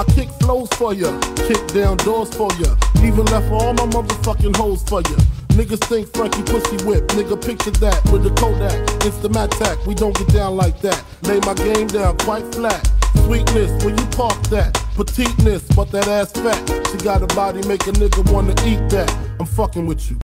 I kick flows for ya, kick down doors for ya. Even left all my motherfucking hoes for ya. Niggas think Frankie pussy whip, nigga picture that with the Kodak, Instamatic. We don't get down like that. Lay my game down quite flat. Sweetness, when you park that? Petiteness, but that ass fat. She got a body make a nigga wanna eat that. I'm fucking with you.